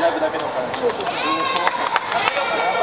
選ぶだけのお金そうそうそう。